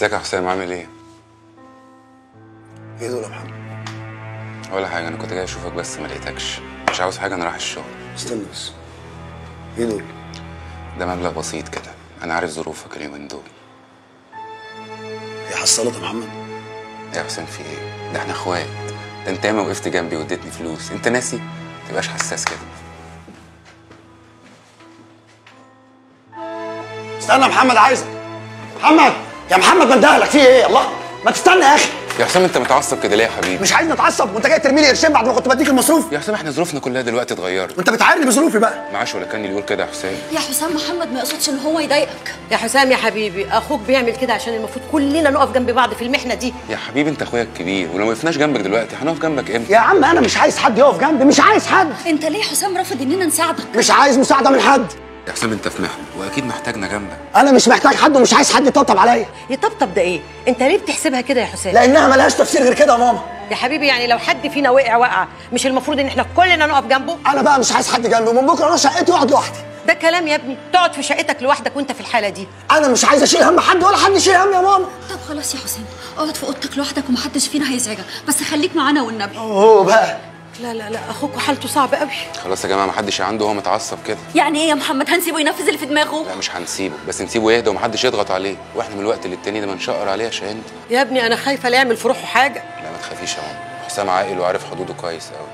ازيك يا حسام عامل إيه؟ إيه دول يا محمد؟ ولا حاجة أنا كنت جاي أشوفك بس ما لقيتكش. مش عاوز حاجة أنا رايح الشغل. استنى بس. إيه دول؟ ده مبلغ بسيط كده. أنا عارف ظروفك اليومين دول. هي حصلت يا محمد؟ يا حسام في إيه؟ ده إحنا اخوات. ده انت ياما وقفت جنبي واديتني فلوس. انت ناسي؟ متبقاش حساس كده. استنى يا محمد عايزك. محمد! يا محمد ما ندهلك في إيه؟ الله. ما تستنى يا أخي. يا حسام أنت متعصب كده ليه يا حبيبي؟ مش عايز نتعصب وأنت جاي ترمي لي قرشين بعد ما كنت بديك المصروف؟ يا حسام إحنا ظروفنا كلها دلوقتي اتغيرت. وانت بتعايرني بظروفي بقى. معاش ولا كان اللي يقول كده يا حسام. يا حسام محمد ما يقصدش إن هو يضايقك. يا حسام يا حبيبي أخوك بيعمل كده عشان المفروض كلنا نقف جنب بعض في المحنة دي. يا حبيبي أنت أخويا الكبير ولو ما وقفناش جنبك دلوقتي هنقف جنبك إمتى؟ يا عم أنا مش عايز حد يقف جنبي مش عايز حد. أنت ليه يا حسام رافض إننا نساعدك؟ مش عايز مساعدة من حد. يا حسام أنت في محنة وأكيد محتاجنا جنبك. أنا مش محتاج حد ومش عايز حد يطبطب عليا. يطبطب ده إيه؟ أنت ليه بتحسبها كده يا حسام لأنها ملهاش تفسير غير كده يا ماما. يا حبيبي يعني لو حد فينا وقع وقع. مش المفروض إن إحنا كلنا نقف جنبه؟ أنا بقى مش عايز حد جنبي ومن بكرة أنا شقتي وأقعد لوحدي. ده كلام يا ابني. تقعد في شقتك لوحدك وأنت في الحالة دي. أنا مش عايز أشيل هم حد ولا حد يشيل هم يا ماما. طب خلاص يا حسام اقعد في أوضتك لوحدك ومحدش فينا هيزعجك بس خليك معانا والنبي. أوه بقى. لا لا لا أخوك حالته صعبة قوي خلاص يا جماعة محدش عنده هو متعصب كده. يعني إيه يا محمد؟ هنسيبه ينفذ اللي في دماغه؟ لا مش هنسيبه بس نسيبه يهدى ومحدش يضغط عليه. وإحنا من الوقت للتاني ده بنشقر عليه يا شاهين. يا ابني أنا خايفة لا يعمل في روحه حاجة. لا ما تخافيش يا ماما. حسام عاقل وعارف حدوده كويس قوي